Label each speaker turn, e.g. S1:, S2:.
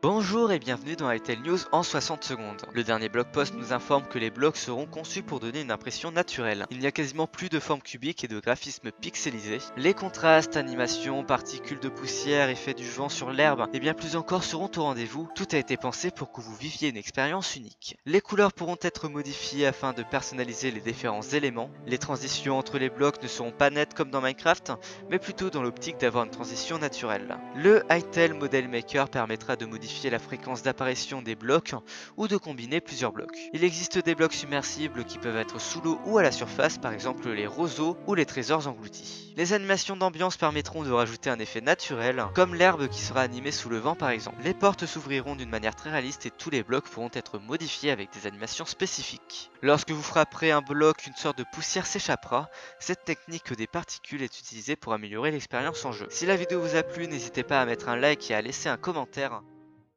S1: Bonjour et bienvenue dans Itel News en 60 secondes. Le dernier blog post nous informe que les blocs seront conçus pour donner une impression naturelle. Il n'y a quasiment plus de formes cubiques et de graphismes pixelisés. Les contrastes, animations, particules de poussière, effets du vent sur l'herbe et bien plus encore seront au rendez-vous. Tout a été pensé pour que vous viviez une expérience unique. Les couleurs pourront être modifiées afin de personnaliser les différents éléments. Les transitions entre les blocs ne seront pas nettes comme dans Minecraft, mais plutôt dans l'optique d'avoir une transition naturelle. Le Itel Model Maker permettra de modifier la fréquence d'apparition des blocs ou de combiner plusieurs blocs. Il existe des blocs submersibles qui peuvent être sous l'eau ou à la surface, par exemple les roseaux ou les trésors engloutis. Les animations d'ambiance permettront de rajouter un effet naturel, comme l'herbe qui sera animée sous le vent par exemple. Les portes s'ouvriront d'une manière très réaliste et tous les blocs pourront être modifiés avec des animations spécifiques. Lorsque vous frapperez un bloc, une sorte de poussière s'échappera. Cette technique des particules est utilisée pour améliorer l'expérience en jeu. Si la vidéo vous a plu, n'hésitez pas à mettre un like et à laisser un commentaire.